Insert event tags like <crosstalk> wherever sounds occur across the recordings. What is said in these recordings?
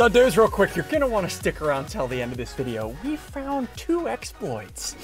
So dudes, real quick, you're gonna want to stick around till the end of this video. We found two exploits.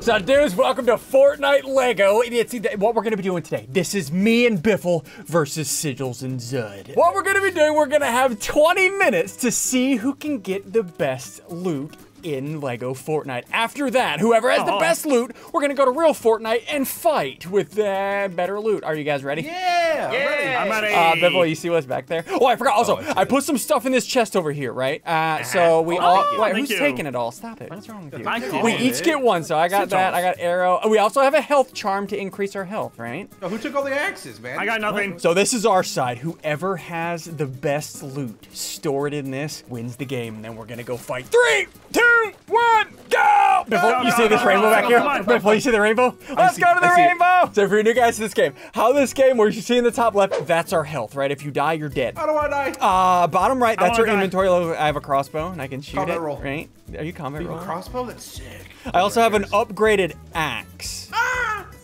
So dudes, welcome to Fortnite Lego. It's what we're gonna be doing today. This is me and Biffle versus Sigils and Zud. What we're gonna be doing, we're gonna have 20 minutes to see who can get the best loot in Lego Fortnite. After that, whoever has the Oh. best loot, we're gonna go to real Fortnite and fight with the better loot. Are you guys ready? Yeah, I'm ready. I'm at a. Uh, Biffle, you see what's back there? Oh, I forgot. Also, I I put some stuff in this chest over here, right? Uh, so we Oh, all. thank you, Wait, thank who's you. taking it all? Stop it. What's wrong with you? Thank you. We Oh, each dude. get one, so I got Sit that. I got arrow. We also have a health charm to increase our health, right? Oh, who took all the axes, man? I got nothing. So this is our side. Whoever has the best loot stored in this wins the game. And then we're gonna go fight. Three, two, one, go! Before Go, you go, see this rainbow back here, before you see the rainbow, let's see- go to the I see it. rainbow. So for you new guys to this game, how this game where you see in the top left, that's our health, right? If you die, you're dead. How do I die? Uh, bottom right, that's your die. inventory level. I have a crossbow and I can shoot Combat it. roll. Right? Are you combat You a roll? crossbow? That's sick. I also have an upgraded axe.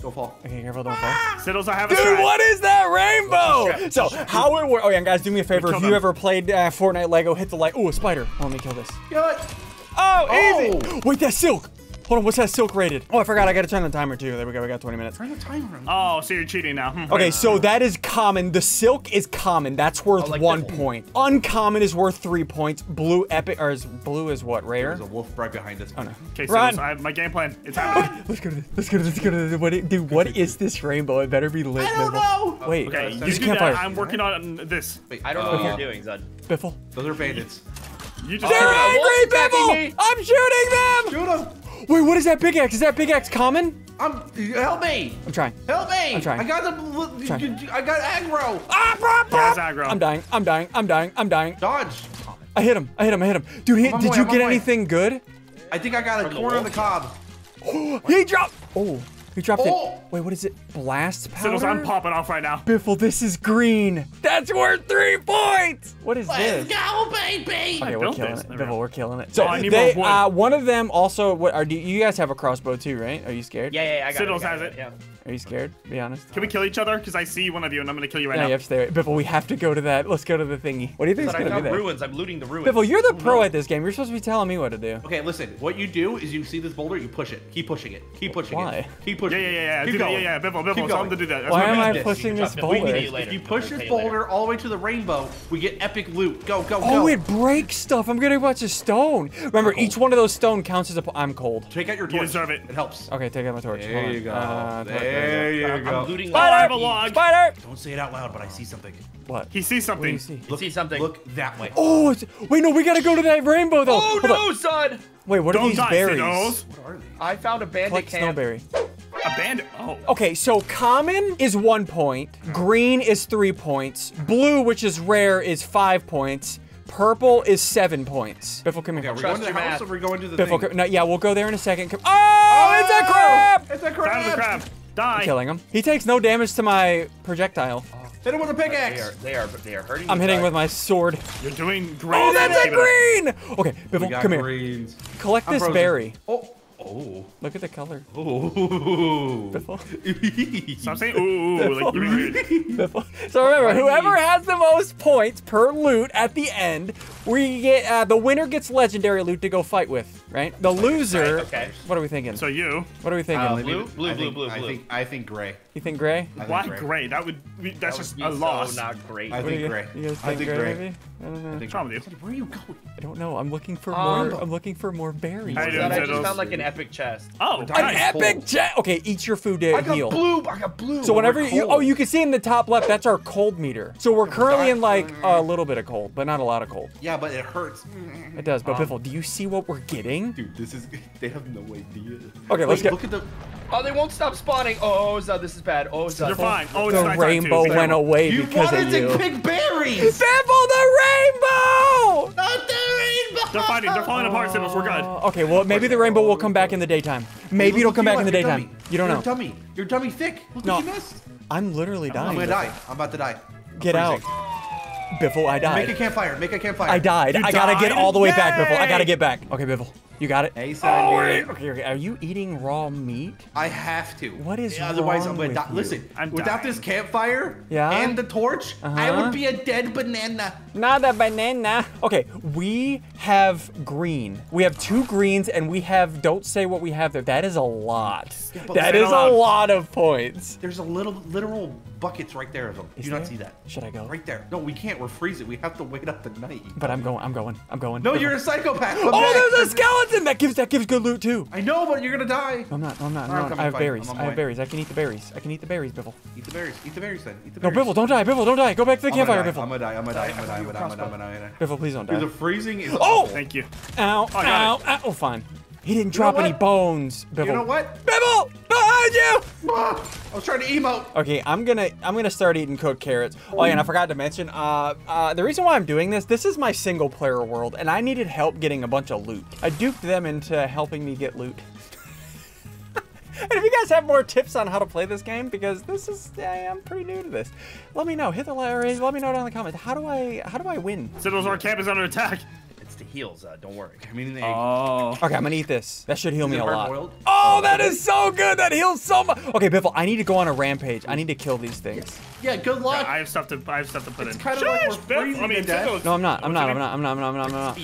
Don't fall. Okay, careful, don't fall. Sigils, I have a Dude, strat. what is that rainbow? What's So how it works? Oh yeah, guys, do me a favor. If you them. ever played uh, Fortnite Lego, hit the like. Ooh, a spider. Oh, let me kill this. You know what? Oh, Oh. easy. Wait, that's silk. Hold on, what's that silk rated? Oh, I forgot. I gotta turn the timer too. There we go. We got 20 minutes. Turn the timer on. Oh, so you're cheating now. <laughs> Okay, so that is common. The silk is common. That's worth like one this. point. Uncommon is worth three points. Blue epic or is blue is what? Rare. There's a wolf right behind us. Oh no. Okay, Run. I have my game plan. It's <gasps> happening. Let's go to this. Let's go to this. Let's go to this. What, dude, what is this rainbow? It better be lit. I don't Biffle. know. Wait, Okay, Use you use do campfire. that. I'm working on this. Wait, I don't know uh, what you're doing, Zud. Biffle. Those are bandits. You just. They're a wolf angry, attacking I'm shooting them! Shoot them! Wait, what is that big X? Is that big X common? I'm. Help me. I'm trying. Help me. I'm trying. I got the. Trying. I got aggro. Ah, brah, brah. Yes, aggro. I'm dying. I'm dying. I'm dying. I'm dying. Dodge. I hit him. I hit him. I hit him. Dude, he, did my you get on my way. anything good? I think I got a the corn on the wolf? cob. <gasps> He dropped. Oh, he dropped Oh. it. Wait, what is it? Blast powder? Sigils, I'm popping off right now. Biffle, this is green. That's worth three points. What is this? go, baby. Okay, we're killing this. it. Biffle, go. we're killing it. So Oh, I need they, more uh, one of them also. What are do you guys have a crossbow too? Right? Are you scared? Yeah, yeah, yeah, I got it. I Sigils got has it. Yeah. Are you scared? Be honest. Can we kill each other? Because I see one of you and I'm gonna kill you right Yeah, now. you have to stay. Biffle, we have to go to that. Let's go to the thingy. What do you think is But gonna be found there? ruins. I'm looting the ruins. Biffle, you're the pro at this game. You're supposed to be telling me what to do. Okay, listen. What you do is you see this boulder, you push it. Keep pushing it. Keep pushing Why? it. Keep pushing yeah, it. yeah, yeah. Keep Do that. going. Yeah, yeah. Biffle, Biffle, Keep tell him going. to do that. That's Why am I pushing You this can. We boulder? need you later. If you push this tell you later. boulder all the way to the rainbow, we get epic loot. Go, go, go. Oh, it breaks stuff. I'm getting a bunch of stone. Remember, each one of those stone counts as a. po- I'm cold. Take out your torch. You deserve it. It helps. Okay, take out my torch. There you go. Uh, There you I'm go. looting Oh, I have the a log. Spider! Don't say it out loud, but I see something. What? He sees What do something. you see? You see something. Look that way. Oh, it's, wait, no, we gotta go to that rainbow though. Oh Hold on. no, son! Wait, what are Don't these die, berries? Sigils. What are they? I found a bandit Collect camp. snowberry. A bandit. Oh. Okay, so common is one point, green is three points, blue, which is rare, is five points, purple is seven points. Biffle, come Okay, here. are we Trust going to the your house math. or are we going to the Biffle, thing? come, no, yeah, we'll go there in a second. Come, oh, oh it's a crab! It's a Found crab! the crab. Die. Killing him. He takes no damage to my projectile. Oh. Hit him with a They pickaxe! are, they are, they are hurting. I'm hitting son. with my sword. You're doing oh, great. Oh, that's a Keep it up. green! Okay, We Biffle, got come here. greens. Collect I'm this frozen. berry. Oh. Oh. Look at the color. Oh. Biffle. <laughs> Stop saying ooh, ooh, like you're weird. Biffle. So remember, whoever has the most points per loot at the end, we get uh, the winner gets legendary loot to go fight with, right? The loser. Right, okay. What are we thinking? So you, what are we thinking? Uh, blue, blue, I blue, think- blue, I blue. think, I think gray. You think gray? I why think gray. gray? That would be, that's That just would a be loss. so not great. I What do think you, gray. you guys I think gray. maybe? I don't know. What's wrong with you? Where are you going? I don't know. I'm looking for Um, more. I'm looking for more berries. How you I just found like an epic chest. Oh, An nice. epic chest. Okay, eat your food to I got heal. blue. I got blue. So whenever you, oh, you can see in the top left, that's our cold meter. So we're currently in like a little bit of cold, but not a lot of cold. Yeah, but it hurts. It does. But Biffle, do you see what we're getting? Dude, this is. <laughs> They have no idea. Okay, let's Wait, get- Look at the. Oh, they won't stop spawning. Oh, Zud, this is bad. Oh, Zud. You're fine. Oh, The nighttime, too. rainbow went away You because of wanted you. to pick berries. Biffle the rainbow! Not the rainbow. They're fighting. They're falling apart, Sigils. We're good. Okay, well maybe the rainbow will come back in the daytime. Maybe it'll come back in the daytime. dummy. You don't You're know. dummy. You're dummy thick. Look No. what you missed. I'm literally dying. I'm dying. gonna die. I'm about to die. Get out. freezing. Biffle, I Make a died. campfire. Make a campfire. I died. You I gotta get all the way back, Biffle. I gotta get back. Okay, Biffle. You got it? Hey, son, oh, wait. Okay, okay. Are you eating raw meat? I have to. What is Otherwise, wrong I'm gonna with die. you? Listen, I'm without dying. this campfire Yeah? and the torch, I Uh-huh. I would be a dead banana. Not a banana. Okay, we have green. We have two greens, and we have. Don't say what we have there. That is a lot. but that say a aloud. lot of points. There's a little literal buckets right there of them. Is Do you not see that? Should I go? Right there. No, we can't. We're freezing. We have to wait up the night. But I'm going. I'm going. I'm going. No, you're a psychopath. Oh, come Oh, back. there's a skeleton. That gives. That gives good loot too. I know, but you're gonna die. I'm not. I'm not. Alright, No, come I have berries. I'm on I my have berries. I can eat the berries. I can eat the berries, Biffle. Eat the berries. Eat the berries then. Eat the No, berries. Biffle, don't die. Biffle, don't die. Go back to the I'm campfire, die. Biffle. I'm gonna die. I'm gonna die. I'm gonna die. I'm gonna die. I'm gonna die. <laughs> I'm gonna die. Biffle, please don't die. the freezing is. Oh! Thank you. Ow, oh, ow, ow. Oh, fine. He didn't drop any bones, Biffle. You know what? Biffle, behind you. Ah, I was trying to emote. Okay, I'm gonna I'm gonna start eating cooked carrots. Oh yeah, and I forgot to mention, uh, uh, the reason why I'm doing this, this is my single player world, and I needed help getting a bunch of loot. I duped them into helping me get loot. <laughs> and if you guys have more tips on how to play this game, because this is yeah, I'm pretty new to this, let me know. Hit the like, or let me know down in the comments. How do I how do I win? Citadels, our camp is under attack. It's the heels. Uh, don't worry. I mean, the egg. Oh. Okay, I'm gonna eat this. That should heal me it a lot. boiled? Oh, that is so good. That heals so much. Okay, Biffle, I need to go on a rampage. I need to kill these things. yeah, good luck. I have stuff to. I have stuff to put It's in. kind of like we're Shush, Biff. I mean, to death. No, I'm not. I'm not. I'm not. I'm not. I'm not. I'm not. I'm not.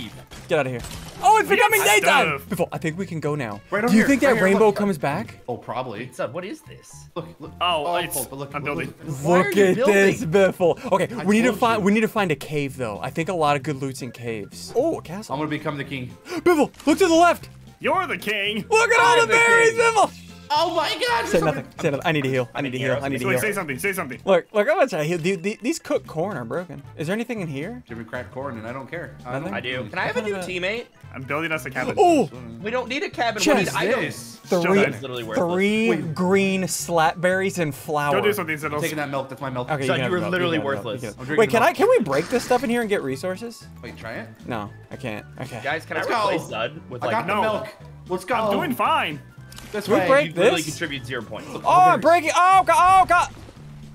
Steve. Get out of here. Oh, it's becoming got daytime. stuff. Biffle, I think we can go now. Right Do you here, think right that here, rainbow look. comes back? Oh, probably. Son, what is this? Look, look. Oh, oh it's- but look, I'm building. look. Why are Look you at this, building? Biffle. Okay, we need to find. you. We need to find a cave though. I think a lot of good loot's in caves. Oh, a castle. I'm gonna become the king. <gasps> Biffle, look to the left. You're the king. Look at all I'm the the berries, king. Biffle. Oh my God! Say nothing. Say nothing. I need to heal. I need to heal. I need to So wait, say something. Say something. Look, look how much I heal. Dude, these cooked corn are broken. Is there anything in here? Jimmy cracked corn, and I don't care. I, Nothing? don't I do. Can I have a new teammate? I'm building us a cabin. Oh, We don't need a cabin. Chest. we need items. This. three, It's literally worthless. three green slapberries and flour. Go do something, I'm taking that milk. That's my milk. Okay, Son, can you were milk, literally can worthless. you can- I'm drinking Wait, can milk. I? Can we break this stuff in here and get resources? Wait, try it. No, I can't. Okay. Guys, can Let's I go. replace Zud with I like got no. milk. Let's go. I'm doing fine. This We way. break you literally this? contribute zero points. Oh, I'm breaking. Oh, God. Oh, God.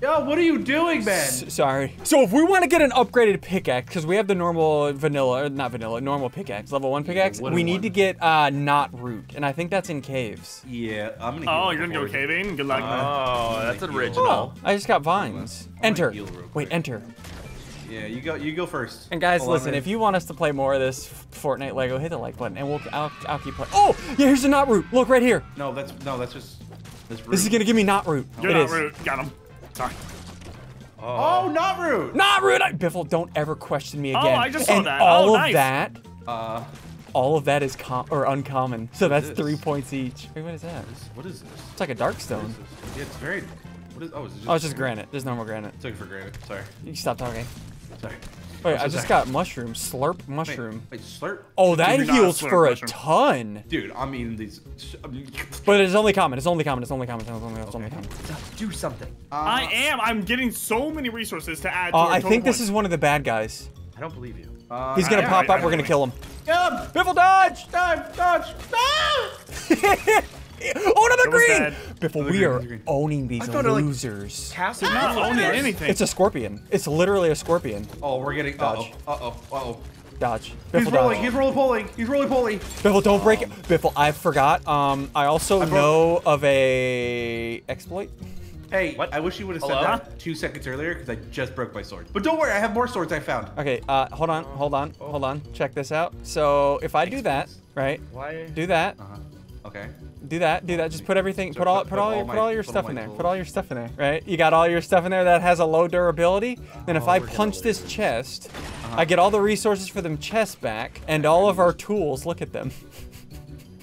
Yo, what are you doing, man? S- Sorry. So if we want to get an upgraded pickaxe, because we have the normal vanilla, not vanilla, normal pickaxe, level one pickaxe, wooden we need one. to get uh, knot root, and I think that's in caves. Yeah, I'm gonna. Oh, heal you're gonna go before caving? Good luck. Oh, that's Like, original. Oh, I just got vines. Enter. Wait, enter. Yeah, you go. You go first. And guys, Hold listen, if you want us to play more of this Fortnite Lego, hit the like button, and we'll I'll, I'll keep playing. Oh, yeah, here's the knot root. Look right here. No, that's no, that's just. That's This is gonna give me knot root. You're It not is. rude. Got him. Sorry. Oh, not root. Knot root. I, Biffle, don't ever question me again. Oh, again. I just saw and that. all Oh, of that, Uh, all of that is com or uncommon. So that's this? three points each. Wait, what is that? this- what is this? It's like a dark stone. Yeah, it's very. What is? Oh, is it just? Oh, it's just granite. Just normal granite. Took it for granted. Sorry. You can stop talking. Sorry. Wait, so I just sorry. got mushroom. Slurp mushroom. Wait, slurp. Oh, that do heals slurp for a ton. Dude, I'm eating these. But it's only common. It's only common. It's only common. It's only, it's only common. Do something. I am. I'm getting so many resources to add. To Uh, I total think this points. is one of the bad guys. I don't believe you. Uh, He's gonna I- pop I- up. I We're gonna don't kill him. Yeah. Biffle dodge! Dodge! Dodge! No! oh, another green! bad. Biffle, we are owning these thought it, like- losers. Castle. Not owning anything. It's a scorpion. It's literally a scorpion. Oh, we're getting. Uh Dodge. oh. Uh oh. Uh oh. Dodge. He's Biffle rolling. dodge. He's rolling. poly. He's rolling. poly. Biffle, don't break it. Biffle, I forgot. Um, I also broke- know of a exploit. Hey, What? I wish you would have said Hello? that two seconds earlier because I just broke my sword. But don't worry, I have more swords I found. Okay, uh, hold on, hold on, hold on. Check this out. So if I do that, right? Why? Do that. Uh huh. Okay. Do that. Do that. Just put everything. So Put all. put- Put put all. all Your, put all your put stuff my in there. tools. Put all your stuff in there. Right. You got all your stuff in there that has a low durability. Then if I we're punch lose. this chest, Uh-huh. I get all the resources for them chest back and all of our tools. Look at them.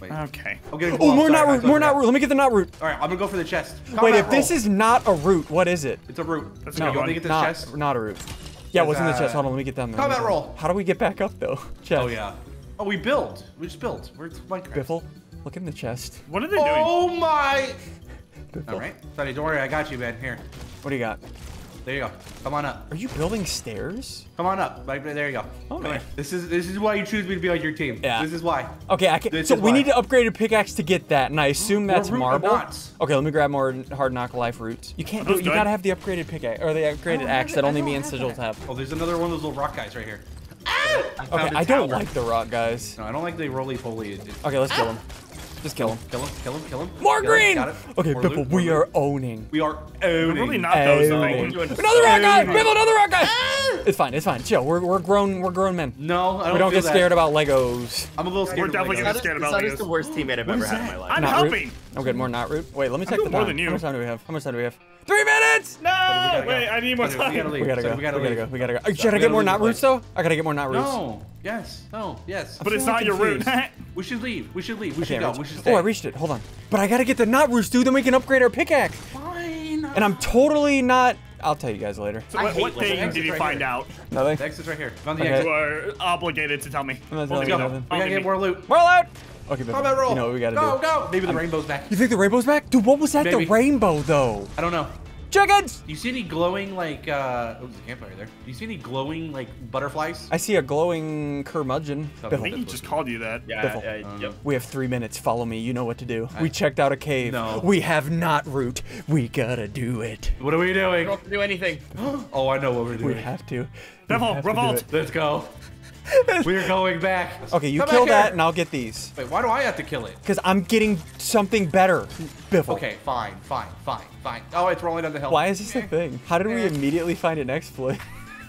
Wait. Okay. I'm getting. Oh, more Sorry, knot I root. More forgot. knot root. Let me get the knot root. All right, I'm gonna go for the chest. Wait, Combat if this is not a root, what is it? It's a root. That's no, good you want one. me get this Not, chest? not a root. Yeah, what's in the uh, chest? Hold on, let me get down there. combat roll. How do we get back up though? <laughs> Chest. Oh yeah. Oh, we build. We just build. We're Minecraft. Biffle, look in the chest. What are they doing? Oh my! Biffle. All right, Sonny, don't worry, I got you, man. Here, What do you got? there you go. Come on up. Are you building stairs? Come on up. Right there you go. Oh, Come man. This is this is why you choose me to be on your team. Yeah. This is why. Okay, I can. This so we why. need to upgrade a pickaxe to get that, and I assume that's marble. Okay, let me grab more hard knock life roots. You can't do it. You gotta have the upgraded pickaxe or the upgraded don't axe that only me and have Sigils have. Oh, there's another one of those little rock guys right here. Okay, I don't like the rock, guys. No, I don't like the roly poly. It- it- Okay, let's kill him. Just kill him. Kill him, kill him, kill him. More Kill green! Got it. Okay, More Biffle, loot, we more are loot. owning. We are We're owning. really not those. I Owning. think. Another rock guy! Owning. <laughs> Another rock guy! It's fine, it's fine. Chill. We're, we're grown we're grown men. No, I don't We don't feel get scared about Legos. I'm a little scared. We're definitely Legos. gonna- scared about Legos. That is Legos. the worst teammate I've ever had in my life. I'm Not helping. root. I'm good. More not root. Wait, let me check the doing time. more than you. How much time do we have? How much time do we have? Three minutes! No, wait, go. I need more We gotta time. leave. We gotta go. we gotta we gotta go. We gotta go. Should I gotta get more not roots though? I gotta get more not roots. No. Yes. No. Yes. But it's not your route. confused. <laughs> We should leave. We should leave. We should go. We should stay. Oh, I reached it. Hold on. But I gotta get the not roots, dude. Then we can upgrade our pickaxe. Fine. And I'm totally not. I'll tell you guys later. So what, hate what thing did you right find here. out? Nothing. The exit's right here. Found the Okay. exit. You are obligated to tell me. I'm not Well, telling you you nothing. We gotta give get you- more loot. More loot. Okay, Biffle. Combat roll. You know what we gotta go, do. Go, Maybe the rainbow's back. You think the rainbow's back? Dude, what was that? Maybe. The rainbow, though. I don't know. Chickens! Do you see any glowing like? uh Oh, there's a campfire there. Do you see any glowing like butterflies? I see a glowing curmudgeon. I think he just called you that. Yeah, Biffle. yeah, yep. we have three minutes. Follow me. You know what to do. I- We checked out a cave. No. We have not root. We gotta do it. What are we You doing? don't have to do anything. <gasps> Oh, I know what we're We doing. have to. We have to do revolt. it. Let's go. We're going back. Okay, you Come kill that, and I'll get these. Wait, why do I have to kill it? Because I'm getting something better. Biffle. Okay, fine, fine, fine, fine. Oh, it's rolling down the hill. Why is this a thing? How did we immediately find an exploit?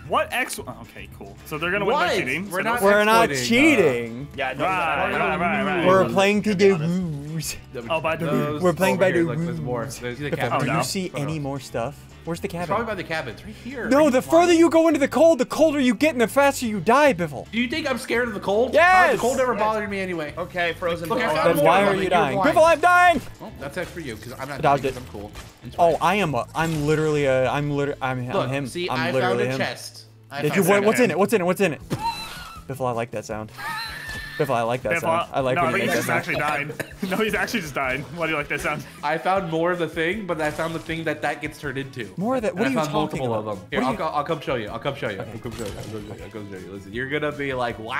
What X? oh, Okay, cool. So they're gonna win by cheating. We're so not- that's- We're not exploiting, uh, cheating. Yeah, no, Right, right, right, right. We're playing to to the be honest. Rules. Oh, by the Those We're playing by the Look, there's more. rules. There's the cabin. do you see any more stuff? Where's the It's probably cabin? by the cabin. It's right here. No, you the blind? further you go into the cold, the colder you get, and the faster you die, Biffle. Do you think I'm scared of the cold? Yes! Uh, the cold never Yes. bothered me anyway. Okay, frozen. Look, I found Then more why are you dying? you're Biffle. I'm dying. Well, that's it for you because I'm not. Dodged dying it. 'cause I'm cool. Oh. I am. A, I'm literally a. I'm literally. I'm, I'm Look, him. see, I'm I literally found a him. chest. I Did found you? What, what's in it? What's in it? What's in it? Biffle, I like that sound. Biffle, I like that Biff, sound. Uh, I like no, when you he's make that just sound. actually <laughs> died. no, he's actually just died. Why do you like that sound? I found more of the thing, but I found the thing that that gets turned into. More of that- what And are I you found talking multiple about? of them. Here, I'll, you- I'll come show you. I'll come show you. I'll come show you. I'll come show you. I'll come show you. Listen, you're gonna be like, what?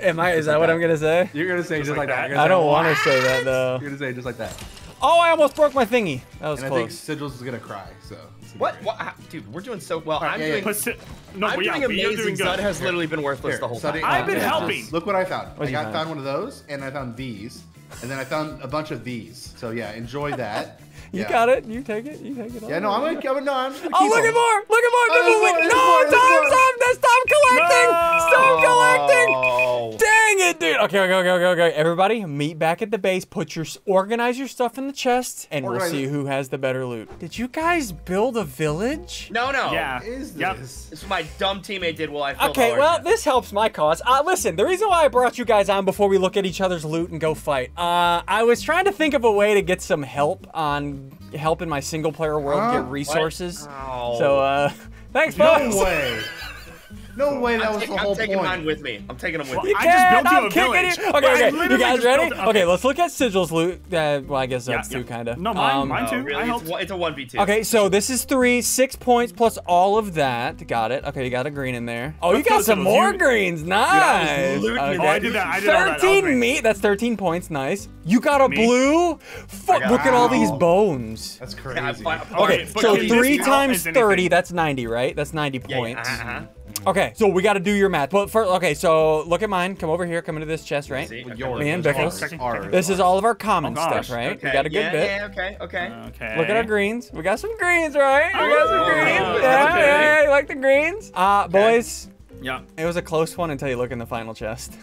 Am I? Is that what I'm gonna say? You're gonna say just, like like that. that? I don't want to say that though. You're gonna say just like that. Oh, I almost broke my thingy. That was And I think close. Sigils is gonna cry. So. What? what? how- Dude, we're doing so well. I'm yeah, yeah. doing. Put si- no, I'm but yeah, doing but you're amazing. doing Zud good. has literally been worthless Here, the whole Sonny, time. I've been helping. Look what I found. What'd I got found one of those, and I found these, and then I found a bunch of these. So yeah, enjoy that. <laughs> You yeah. got it. You take it. You take it. all. Yeah, no, I'm gonna, I'm, no, I'm just gonna Oh, look them. at more! Look at more! Oh, Biffle, there's wait, more, no, time's more. up! Then Stop collecting! No! Stop collecting! Oh. Dang it, dude! Okay, okay, okay, okay, okay. Everybody, meet back at the base. Put your organize your stuff in the chest, and Organize we'll see who has the better loot. Did you guys build a village? No, no. Yeah. What is Yep. this? This is what my dumb teammate did while I filled Okay, all our well, chests. this helps my cause. Uh, listen, the reason why I brought you guys on before we look at each other's loot and go fight, uh, I was trying to think of a way to get some help on helping my single player world Huh? get resources. Ow. So, uh, <laughs> thanks, No folks. way. <laughs> No way. That I'm, was taking- the I'm taking point. mine with me. I'm taking them with Well, me. You I just can't, built you I'm a kicking village. it. Okay, okay. You guys ready? built a- Okay, let's look at Sigil's loot. Uh, well, I guess that's Yeah, two, yeah. kind of. No, mine- um, mine Oh, too. really? I It's, helped. it's a 1v2. Okay, so this is three, six points plus all of that. Got it. Okay, you got a green in there. Oh, you got some Sigils. more You- greens. Nice. looting Okay. Oh, I did that. I did all that. That was me. 13 meat. That's 13 points. Nice. You got a Me. blue. Fuck, got- look at all these bones. That's crazy. I- I- Okay, so three times 30, that's 90, right? That's 90 Yeah, yeah, points. Uh-huh. Okay, so we got to do your math. But first, okay, so look at mine. Come over here. Come into this chest, right? See? Yours. Me and Those Biffle. are Second- ours. This is all of our common Oh, stuff, right? Okay. We got a good yeah, bit. Yeah, okay, okay. Okay. Look at our greens. We got some greens, right? We got some Oh, greens. okay. Yeah, yeah, you like the greens? Uh, boys, Yeah. it was a close one until you look in the final chest.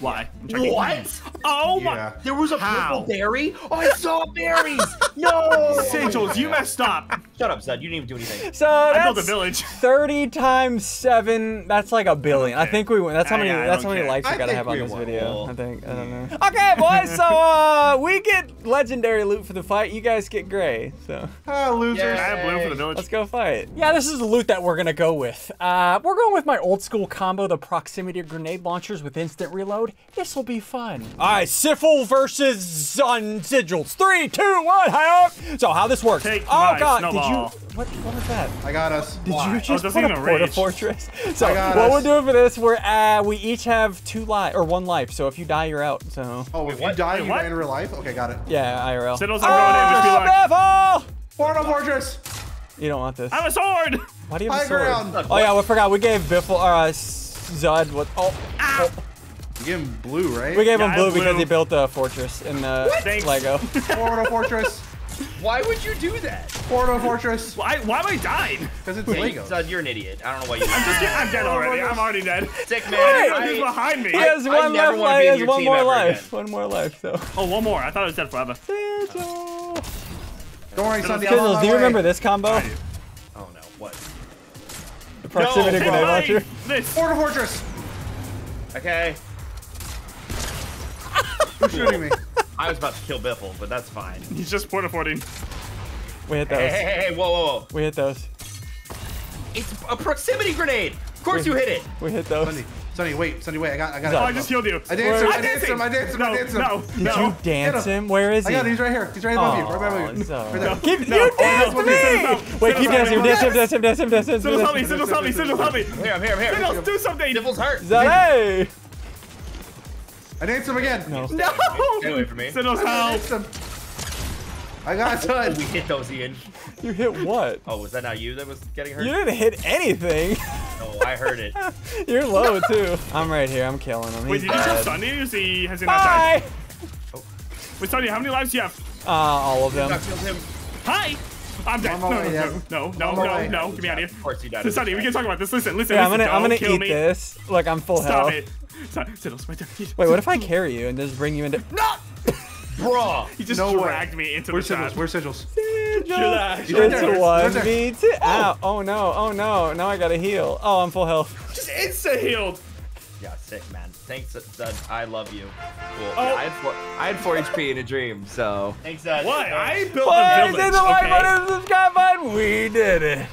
Why? I'm. What? Oh my. Yeah. There was a How? purple berry? Oh, I saw berries! No! <laughs> Sigils, you messed up. Shut up, Zud. You didn't even do anything. So I that's built a village. 30 times 7. That's like a billion. I Okay. think we win. That's how many I that's how many care. likes we I gotta have on this will. video. I think. I don't know. Okay, boys. <laughs> So uh, we get legendary loot for the fight. You guys get gray. So Ah, losers. I have blue for the village. let's go fight. Yeah, this is the loot that we're gonna go with. Uh, we're going with my old school combo, the proximity grenade launchers with instant reload. This will be fun. All right, Siffle versus Sun Sigils. Three, two, one, high up. So how this works? Take oh my God, snowball. did you? What? What was that? I got us. Did Why? you just that's put a even a fortress? <laughs> So I got what us. we're doing for this, we're uh, we each have two life or one life. So if you die, you're out. So Oh, if you die, Wait, you what? die in real life? Okay, got it. yeah, IRL. Sigils, I'm going in with two Oh, luck. Biffle! Port-a-Fortress! You don't want this. I have a sword. Why do you have a sword? ground! Oh yeah, we forgot. We gave Biffle. Uh, Zud was. Oh, oh. You give him blue, right? we gave Yeah, him I blue because he built a fortress in the Thanks. Lego. Port-a-Fortress. <laughs> Why would you do that? Port-a-Fortress. Why, why am I dying? Because it's Wait, Lego. Zud, you're an idiot. I don't know why you. I'm just kidding. I'm dead already. I'm already dead. sick <laughs> man. didn't know behind me. He has I one never left wanna life. be He in has your one more life. again. One more life. So. Oh, one more. I thought it was dead forever. Sigil. Don't worry, Sigils, Sunday. Sigils, do you remember this combo? I do. oh no, what? The proximity No, grenade Why? launcher. This. Port-a-Fortress. Okay. Who's shooting me? I was about to kill Biffle, but that's fine. <laughs> He's just porta forting. We hit Hey, hey, hey, hey, whoa, whoa, whoa. We hit those. It's a proximity grenade. Of course you hit it. We hit those. Sunny, Sunny, wait, Sunny, wait. I got, I got. Oh, it. I just healed you. I danced him. I danced him. I danced him. No, I danced him. no, Did no. you dance him. him? Where is I he? got him. He's right here. He's right above you. Right above you. so- Right there. Keep, No, you oh, dance no, to Sigils, me! no. Wait, keep Sigils, dancing, no. dance him, dance him, dance him, dance him, Sigils, help me. dance him. Sigils, help me. Sigils, help me. Here, I'm here, I'm here. Sigils, do something. Biffle's hurt. Zay! I danced him again. No. No. Stay away from me. Sigils, I help. danced. I got We hit those, Ian. You hit what? Oh, was that not you that was getting hurt? You didn't hit anything. No, I heard it. <laughs> You're low too. I'm right here. I'm killing him. Wait, He's did you kill dead. Sunny? Is he, has he not died? Bye! Wait, Sunny, how many lives do you have? Uh, all of them. Him. Hi. I'm dead. I'm No, all no, right, no, no, no, no, no. Get me out of here. Of course he died. So, Sunny, we can talk about this. Listen, listen, Yeah, I'm gonna, I'm gonna eat me. this. Like I'm full Stop health. it. Stop- Sigils, wait. Wait, what if I carry you and just bring you into? No! Bruh. He just No way. me into Where's the Sigils? shot. Where's Sigils? Relax. He's right It's one He's right there. v two. Oh. Ow! Oh no! Oh no! Now I gotta heal. Oh, I'm full health. Just insta healed. Yeah, sick, man. Thanks, Zud. I love you. Cool. Oh. Yeah, I had four, I had four HP in a dream, so Thanks, Zud. What? I built Boys, a hit village. the like okay? button, subscribe button. We did it.